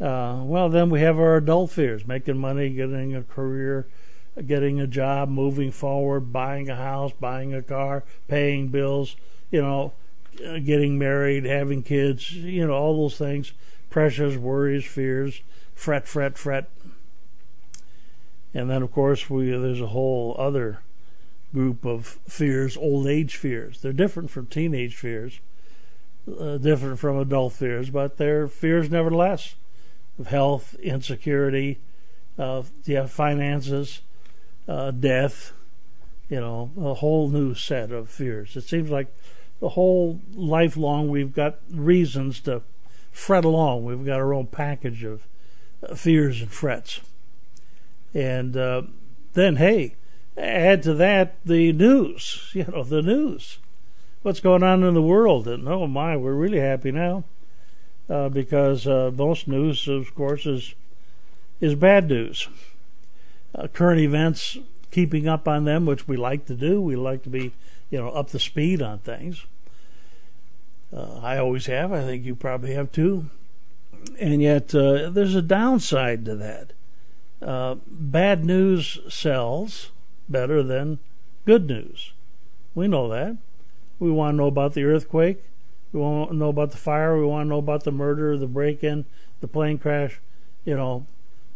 Uh, well, then we have our adult fears: making money, getting a career, getting a job, moving forward, buying a house, buying a car, paying bills. You know, getting married, having kids. You know, all those things: pressures, worries, fears, fret, fret, fret. And then, of course, we there's a whole other group of fears, old age fears. They're different from teenage fears, uh, different from adult fears, but they're fears nevertheless of health, insecurity, uh, yeah, finances, uh, death. You know, a whole new set of fears. It seems like the whole life long we've got reasons to fret along. We've got our own package of uh, fears and frets. And uh, then, hey, add to that the news, you know, the news. What's going on in the world? And oh my, we're really happy now uh, because uh, most news, of course, is is bad news. Uh, current events, keeping up on them, which we like to do. We like to be, you know, up to speed on things. Uh, I always have. I think you probably have too. And yet, uh, there's a downside to that. Uh, bad news sells better than good news. We know that. We want to know about the earthquake. We want to know about the fire. We want to know about the murder, the break-in, the plane crash. You know,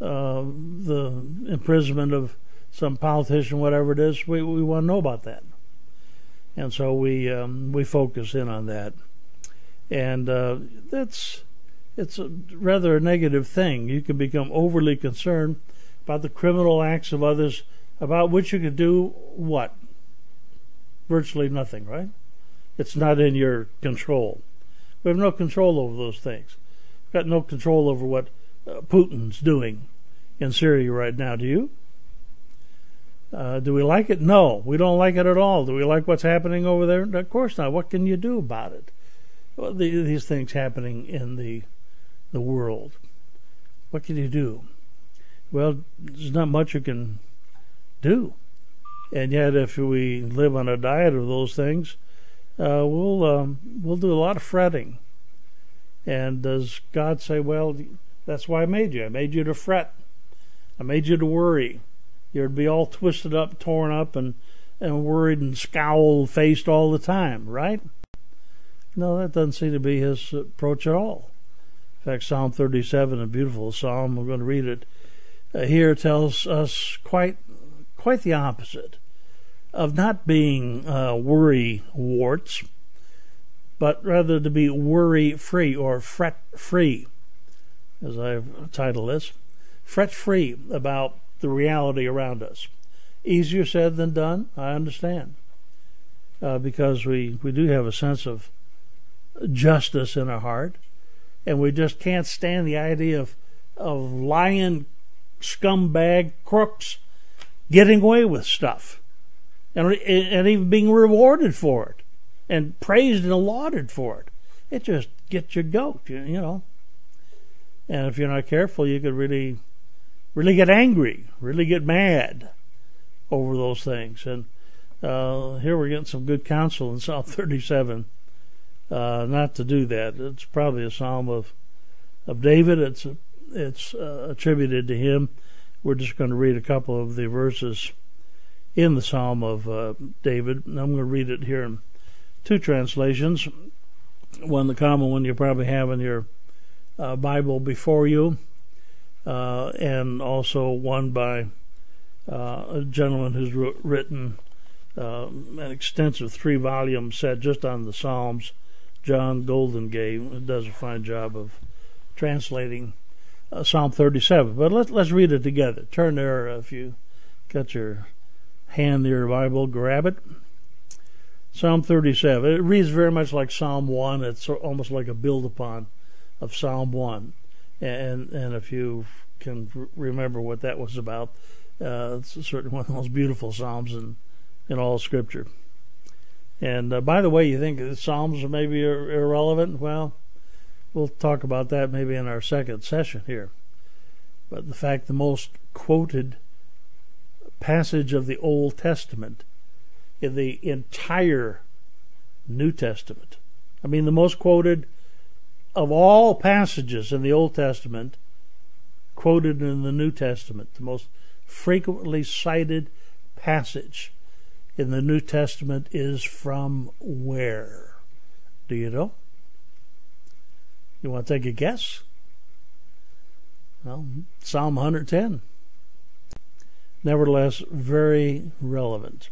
uh, the imprisonment of some politician, whatever it is. We we want to know about that, and so we um, we focus in on that, and uh, that's it's a rather a negative thing. You can become overly concerned about the criminal acts of others, about which you can do what? Virtually nothing, right? It's not in your control. We have no control over those things. We've got no control over what uh, Putin's doing in Syria right now. Do you? Uh, do we like it? No, we don't like it at all. Do we like what's happening over there? Of course not. What can you do about it? Well, the, these things happening in the the world. What can you do? Well, there's not much you can do. And yet, if we live on a diet of those things, uh, we'll um, we'll do a lot of fretting. And does God say, "Well, that's why I made you. I made you to fret. I made you to worry. You'd be all twisted up, torn up, and and worried and scowl faced all the time, right?" No, that doesn't seem to be His approach at all. In fact, Psalm 37, a beautiful psalm, we're going to read it uh, here, tells us quite quite the opposite of not being uh, worry warts, but rather to be worry free or fret free, as I've titled this. Fret free about the reality around us. Easier said than done, I understand, uh, because we, we do have a sense of justice in our heart and we just can't stand the idea of of lying scumbag crooks getting away with stuff and and even being rewarded for it and praised and lauded for it. It just gets your goat, you, you know. And if you're not careful, you could really, really get angry, really get mad over those things. And uh, here we're getting some good counsel in Psalm 37 uh, not to do that. It's probably a psalm of of David. It's it's uh, attributed to him. We're just going to read a couple of the verses in the psalm of uh, David. I'm going to read it here in two translations. One, the common one you probably have in your uh, Bible before you, uh, and also one by uh, a gentleman who's written an extensive three volume set just on the Psalms John Golden Goldingay does a fine job of translating uh, Psalm 37. But let's let's read it together. Turn there if you got your hand your Bible, grab it. Psalm 37. It reads very much like Psalm 1. It's almost like a build upon of Psalm 1. And and if you can remember what that was about, uh, it's certainly one of the most beautiful psalms in in all Scripture. And uh, by the way, you think the Psalms are maybe ir- irrelevant? Well, we'll talk about that maybe in our second session here. But the fact the most quoted passage of the Old Testament in the entire New Testament, I mean, the most quoted of all passages in the Old Testament quoted in the New Testament, the most frequently cited passage in the New Testament is from where? Do you know? You want to take a guess? Well, Psalm 110. Nevertheless, very relevant.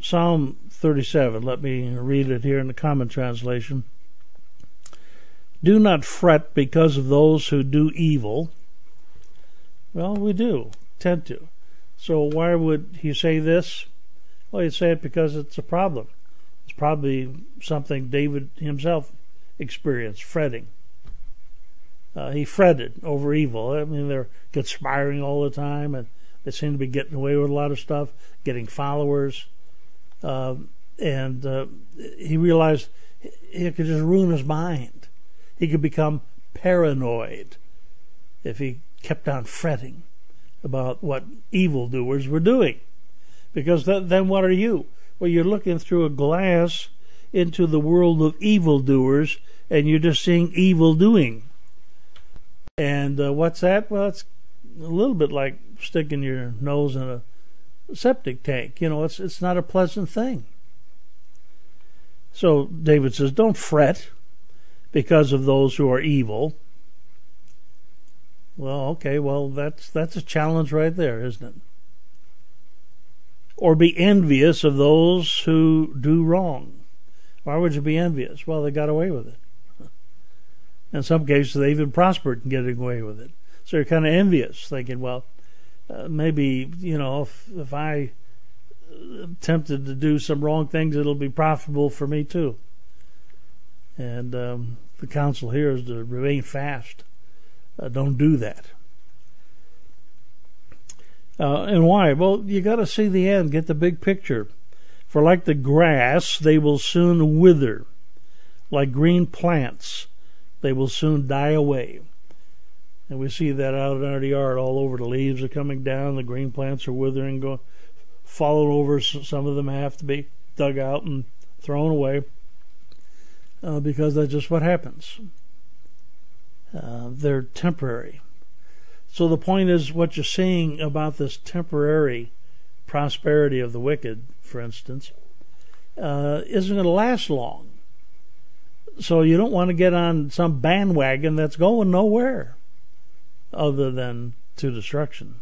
Psalm 37, let me read it here in the Common Translation. Do not fret because of those who do evil. Well, we do, tend to. So why would he say this? Well, he'd say it because it's a problem. It's probably something David himself experienced, fretting. Uh, he fretted over evil. I mean, they're conspiring all the time, and they seem to be getting away with a lot of stuff, getting followers. Uh, and uh, he realized he could just ruin his mind. He could become paranoid if he kept on fretting about what evildoers were doing. Because th- then what are you? Well, you're looking through a glass into the world of evildoers, and you're just seeing evil doing. And uh, what's that? Well, it's a little bit like sticking your nose in a septic tank. You know, it's it's not a pleasant thing. So David says, "Don't fret because of those who are evil." Well, okay, well that's that's a challenge right there, isn't it? Or be envious of those who do wrong. Why would you be envious? Well, they got away with it. In some cases, they even prospered in getting away with it. So you're kind of envious, thinking, well, uh, maybe you know if if I tempted to do some wrong things, it'll be profitable for me too. And um, the counsel here is to remain fast. Uh, don't do that. Uh, and why? Well, you got to see the end, get the big picture. For like the grass, they will soon wither. Like green plants, they will soon die away. And we see that out in our yard all over. The leaves are coming down, the green plants are withering, going, falling over. Some of them have to be dug out and thrown away uh, because that's just what happens. Uh, they're temporary. So the point is, what you're seeing about this temporary prosperity of the wicked, for instance, uh, isn't going to last long. So you don't want to get on some bandwagon that's going nowhere other than to destruction.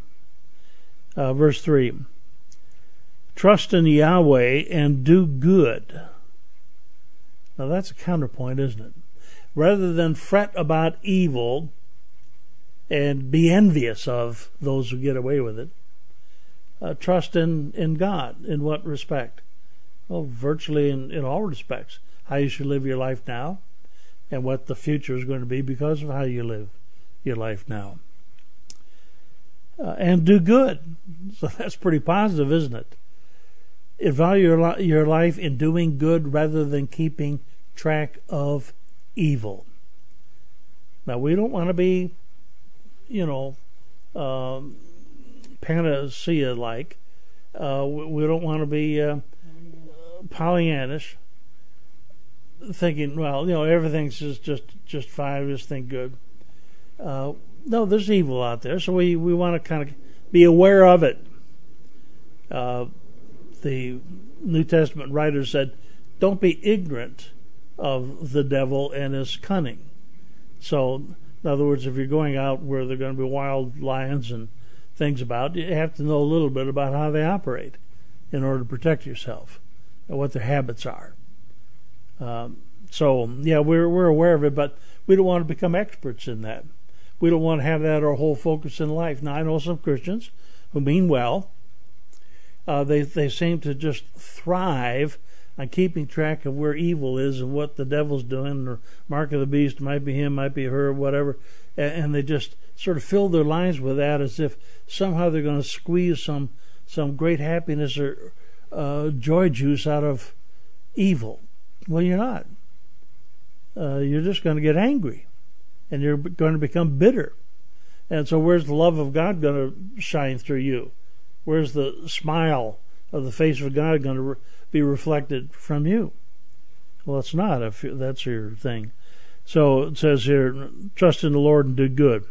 Uh, verse 3 Trust in Yahweh and do good. Now that's a counterpoint, isn't it? Rather than fret about evil and be envious of those who get away with it, uh, trust in, in God. In what respect? Well, virtually in, in all respects. How you should live your life now and what the future is going to be because of how you live your life now. Uh, and do good. So that's pretty positive, isn't it? Value your, your life in doing good rather than keeping track of evil. Now, we don't want to be, you know, um, panacea like. Uh, we don't want to be uh, Pollyannish, thinking, well, you know, everything's just just just fine. Just think good. Uh, no, there's evil out there, so we we want to kind of be aware of it. Uh, the New Testament writer said, "Don't be ignorant of the devil and his cunning." So, in other words, if you're going out where there are going to be wild lions and things about, you have to know a little bit about how they operate in order to protect yourself and what their habits are. Um, so, yeah, we're we're aware of it, but we don't want to become experts in that. We don't want to have that our whole focus in life. Now, I know some Christians who mean well. Uh, they they seem to just thrive on keeping track of where evil is and what the devil's doing, or mark of the beast might be him, might be her, whatever, and they just sort of fill their lives with that as if somehow they're going to squeeze some some great happiness or uh, joy juice out of evil. Well, you're not. Uh, you're just going to get angry, and you're going to become bitter. And so, where's the love of God going to shine through you? Where's the smile of the face of God going to re- be reflected from you? Well, it's not if that's your thing. So it says here, trust in the Lord and do good.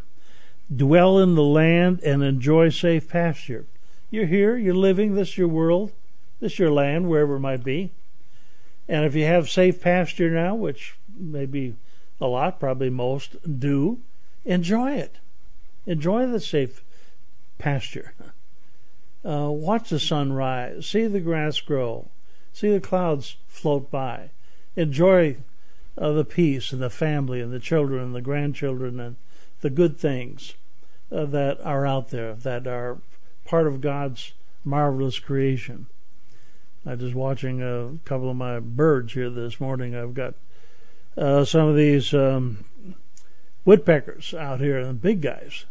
Dwell in the land and enjoy safe pasture. You're here, you're living, this is your world, this is your land, wherever it might be. And if you have safe pasture now, which maybe a lot, probably most do, enjoy it. Enjoy the safe pasture. Uh, watch the sun rise, see the grass grow, see the clouds float by. Enjoy uh, the peace and the family and the children and the grandchildren and the good things uh, that are out there that are part of God's marvelous creation. I was watching a couple of my birds here this morning. I've got uh, some of these um, woodpeckers out here, the big guys,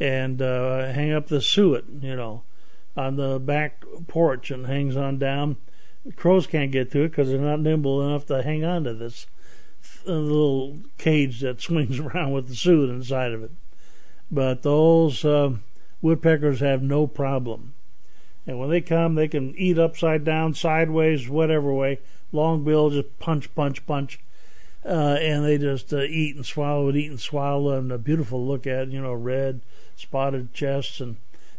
and uh, hang up the suet, you know, on the back porch and hangs on down. The crows can't get to it because they're not nimble enough to hang on to this uh, little cage that swings around with the suet inside of it. But those uh, woodpeckers have no problem. And when they come, they can eat upside down, sideways, whatever way. Long bill, just punch, punch, punch. Uh, and they just uh, eat and swallow and eat and swallow, and a beautiful look at, you know, red, spotted chests, and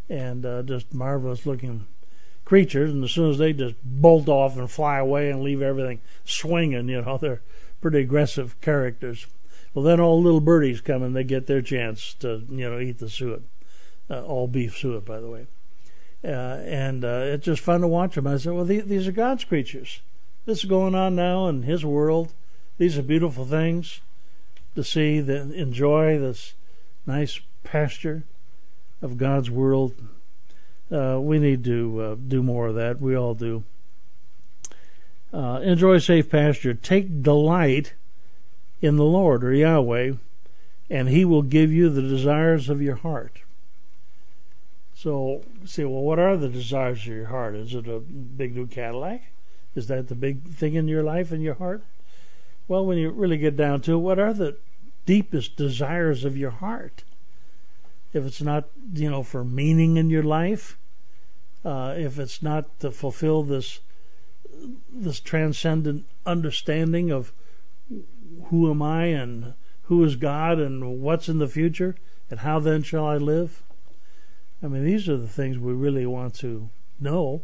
and uh, just marvelous looking creatures. And as soon as they just bolt off and fly away and leave everything swinging, you know, they're pretty aggressive characters. Well, then all little birdies come and they get their chance to, you know, eat the suet. Uh, all beef suet, by the way. Uh, and uh, it's just fun to watch them. I said, well, these are God's creatures. This is going on now in His world. These are beautiful things to see, that enjoy this nice pasture of God's world. Uh, we need to uh, do more of that. We all do. Uh, enjoy safe pasture. Take delight in the Lord or Yahweh, and He will give you the desires of your heart. So, say, well, what are the desires of your heart? Is it a big new Cadillac? Is that the big thing in your life, and your heart? Well, when you really get down to it, what are the deepest desires of your heart? If it's not, you know, for meaning in your life, uh, if it's not to fulfill this this transcendent understanding of who am I and who is God and what's in the future and how then shall I live? I mean, these are the things we really want to know.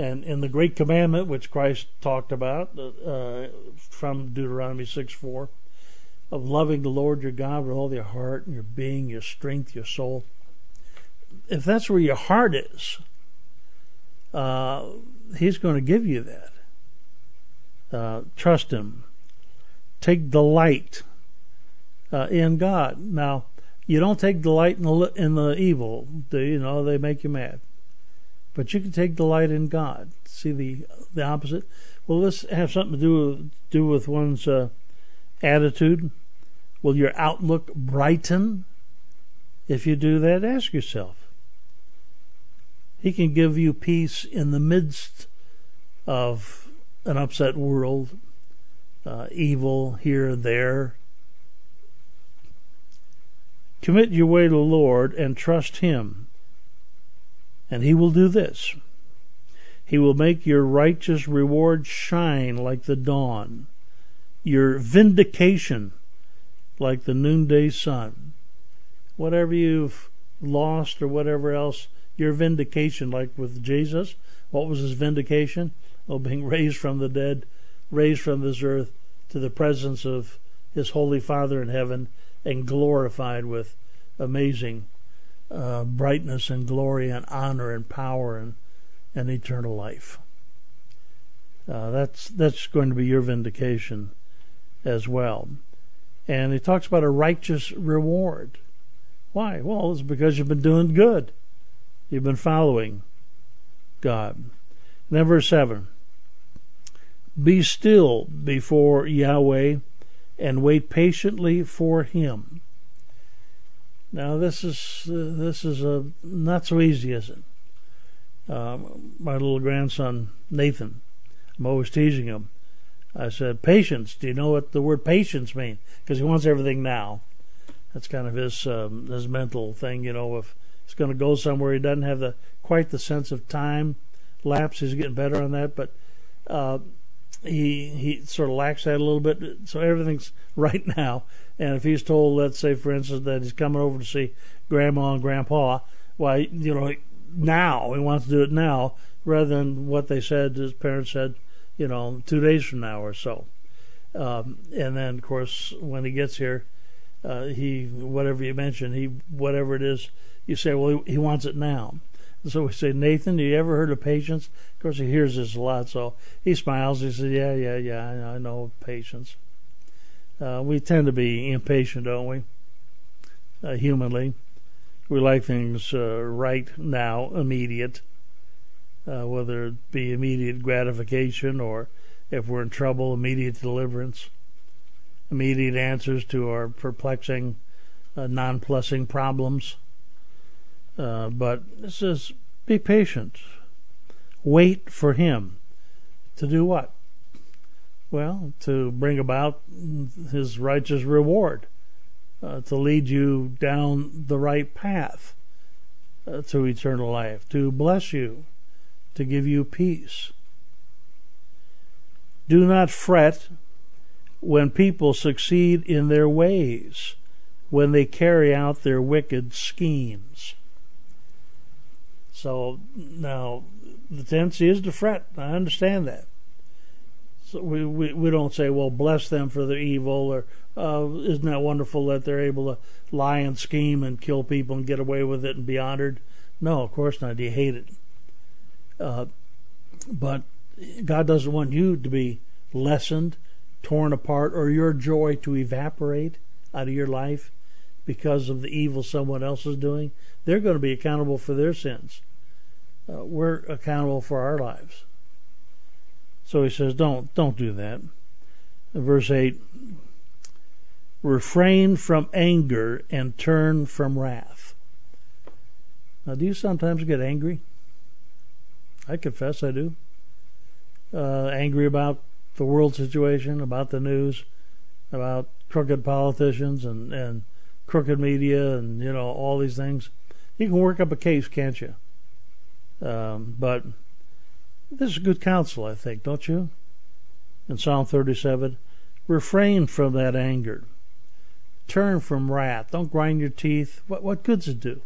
And in the great commandment, which Christ talked about uh, from Deuteronomy 6 4, of loving the Lord your God with all your heart and your being, your strength, your soul. If that's where your heart is, uh, He's going to give you that. Uh, trust Him. Take delight uh, in God. Now, you don't take delight in the, in the evil, do you know? They make you mad. But you can take delight in God. See the the opposite. Will this have something to do with, do with one's uh, attitude? Will your outlook brighten if you do that? Ask yourself. He can give you peace in the midst of an upset world, uh, evil here and there, Commit your way to the Lord and trust Him. And He will do this He will make your righteous reward shine like the dawn, your vindication like the noonday sun. Whatever you've lost or whatever else, your vindication, like with Jesus, what was his vindication? Oh, being raised from the dead, raised from this earth to the presence of his Holy Father in heaven and glorified with amazing uh, brightness and glory and honor and power and, and eternal life. Uh, that's that's going to be your vindication as well. And he talks about a righteous reward. Why? Well, it's because you've been doing good. You've been following God. And then verse 7 Be still before Yahweh and wait patiently for him. Now this is this is a not so easy, is it? Um, my little grandson Nathan, I'm always teasing him. I said, "Patience. Do you know what the word patience means?" Because he wants everything now. That's kind of his um, his mental thing, you know. If he's going to go somewhere, he doesn't have the quite the sense of time lapse. He's getting better on that, but uh, he he sort of lacks that a little bit. So everything's right now. And if he's told, let's say, for instance, that he's coming over to see grandma and grandpa, why, you know, now he wants to do it now rather than what they said his parents said, you know, two days from now or so. Um, and then, of course, when he gets here, uh, he whatever you mentioned, he whatever it is, you say, well, he, he wants it now. So we say, Nathan, you ever heard of patience? Of course, he hears this a lot, so he smiles. He says, Yeah, yeah, yeah, I know patience. Uh, we tend to be impatient, don't we? Uh, humanly, we like things uh, right now, immediate, uh, whether it be immediate gratification or if we're in trouble, immediate deliverance, immediate answers to our perplexing, uh, nonplussing problems. Uh, but it says, be patient. Wait for him to do what? Well, to bring about his righteous reward, uh, to lead you down the right path uh, to eternal life, to bless you, to give you peace. Do not fret when people succeed in their ways, when they carry out their wicked schemes. So now the tendency is to fret. I understand that. So we, we, we don't say, well, bless them for their evil, or uh, isn't that wonderful that they're able to lie and scheme and kill people and get away with it and be honored? No, of course not. You hate it. Uh, but God doesn't want you to be lessened, torn apart, or your joy to evaporate out of your life because of the evil someone else is doing. They're going to be accountable for their sins uh, we're accountable for our lives. So he says, don't don't do that. Verse eight: refrain from anger and turn from wrath. Now, do you sometimes get angry? I confess I do. Uh, angry about the world situation, about the news, about crooked politicians and, and crooked media and you know all these things. You can work up a case, can't you? Um, but this is good counsel, I think, don't you? In Psalm 37, refrain from that anger. Turn from wrath. Don't grind your teeth. What what good's it do?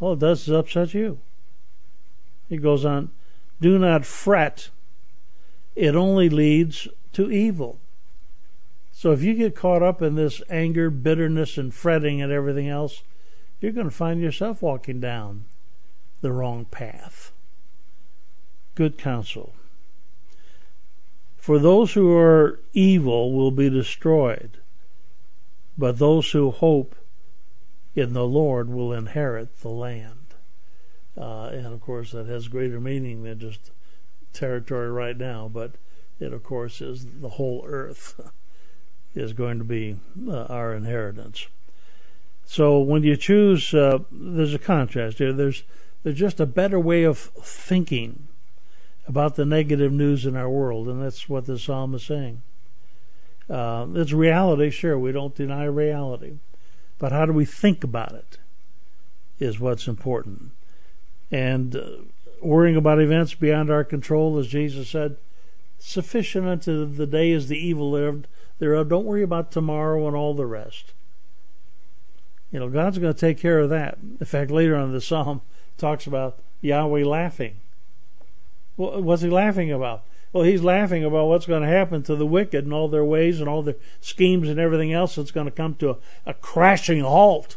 All it does is upset you. He goes on, do not fret. It only leads to evil. So if you get caught up in this anger, bitterness, and fretting and everything else, you're going to find yourself walking down the wrong path. Good counsel. For those who are evil will be destroyed, but those who hope in the Lord will inherit the land. Uh, and of course, that has greater meaning than just territory right now, but it, of course, is the whole earth is going to be uh, our inheritance. So when you choose, uh, there's a contrast here. There's there's just a better way of thinking about the negative news in our world, and that's what the psalm is saying. Uh, it's reality, sure, we don't deny reality, but how do we think about it is what's important. And uh, worrying about events beyond our control, as Jesus said, sufficient unto the day is the evil lived thereof. Don't worry about tomorrow and all the rest. You know, God's going to take care of that. In fact, later on in the psalm, talks about Yahweh laughing. What's he laughing about? Well, he's laughing about what's going to happen to the wicked and all their ways and all their schemes and everything else that's going to come to a, a crashing halt.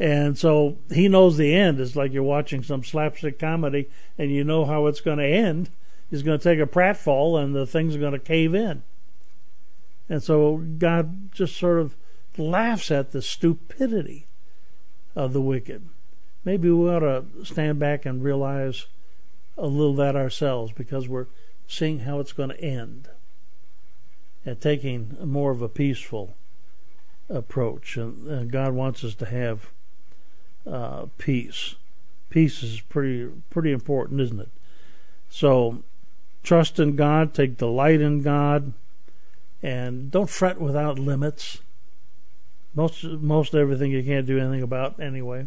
And so he knows the end. It's like you're watching some slapstick comedy and you know how it's going to end. He's going to take a pratfall and the thing's going to cave in. And so God just sort of laughs at the stupidity of the wicked maybe we ought to stand back and realize a little that ourselves because we're seeing how it's going to end and taking more of a peaceful approach. And, and God wants us to have uh, peace. Peace is pretty pretty important, isn't it? So trust in God, take delight in God, and don't fret without limits. Most most everything you can't do anything about anyway.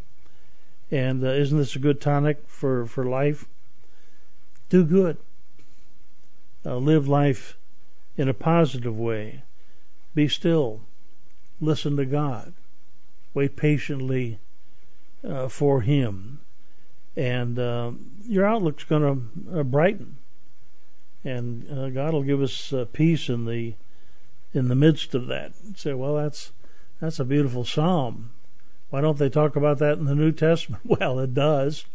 And uh, isn't this a good tonic for, for life? Do good. Uh, live life in a positive way. Be still. Listen to God. Wait patiently uh, for Him. And uh, your outlook's going to uh, brighten. And uh, God will give us peace in the in the midst of that. Say, well, that's that's a beautiful psalm. Why don't they talk about that in the New Testament? Well, it does.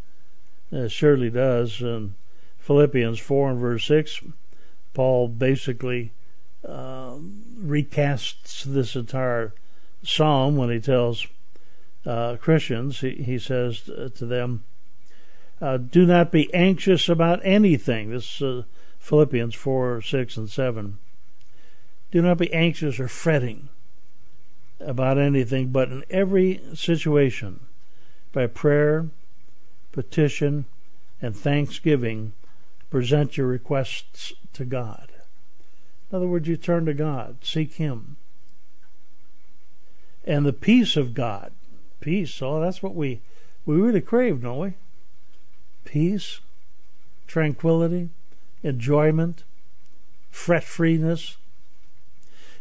It surely does. In Philippians 4 and verse 6, Paul basically uh, recasts this entire psalm when he tells uh, Christians, he, he says to them, uh, Do not be anxious about anything. This is uh, Philippians 4, 6, and 7. Do not be anxious or fretting about anything, but in every situation, by prayer, petition, and thanksgiving, present your requests to God. In other words, you turn to God, seek Him. And the peace of God, peace, oh, that's what we, we really crave, don't we? Peace, tranquility, enjoyment, fret freeness,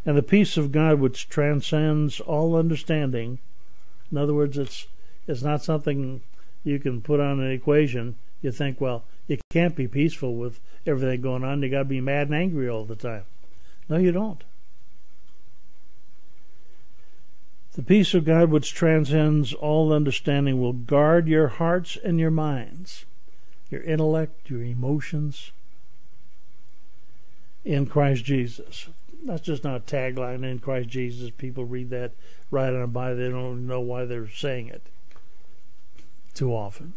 and the peace of God which transcends all understanding. In other words, it's it's not something you can put on an equation. You think, well, you can't be peaceful with everything going on. You got to be mad and angry all the time. No, you don't. The peace of God which transcends all understanding will guard your hearts and your minds, your intellect, your emotions in Christ Jesus that's just not a tagline in Christ Jesus. People read that right on a by. They don't know why they're saying it too often.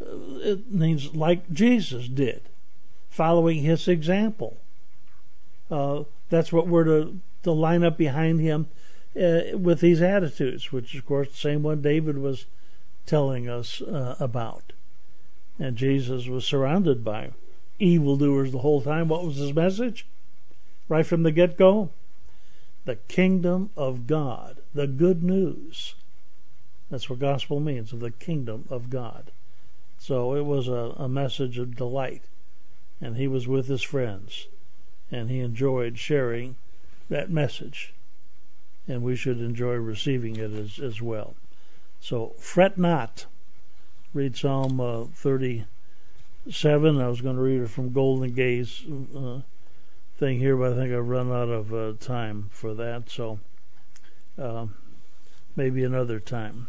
Uh, it means like Jesus did, following his example. Uh, that's what we're to, to line up behind him uh, with these attitudes, which, of course, the same one David was telling us uh, about. And Jesus was surrounded by evildoers the whole time. What was his message? Right from the get go? The kingdom of God, the good news. That's what gospel means, of the kingdom of God. So it was a, a message of delight. And he was with his friends. And he enjoyed sharing that message. And we should enjoy receiving it as, as well. So fret not. Read Psalm uh, 37. I was going to read it from Goldingay's. Uh, thing here, but I think I've run out of uh, time for that. So uh, maybe another time.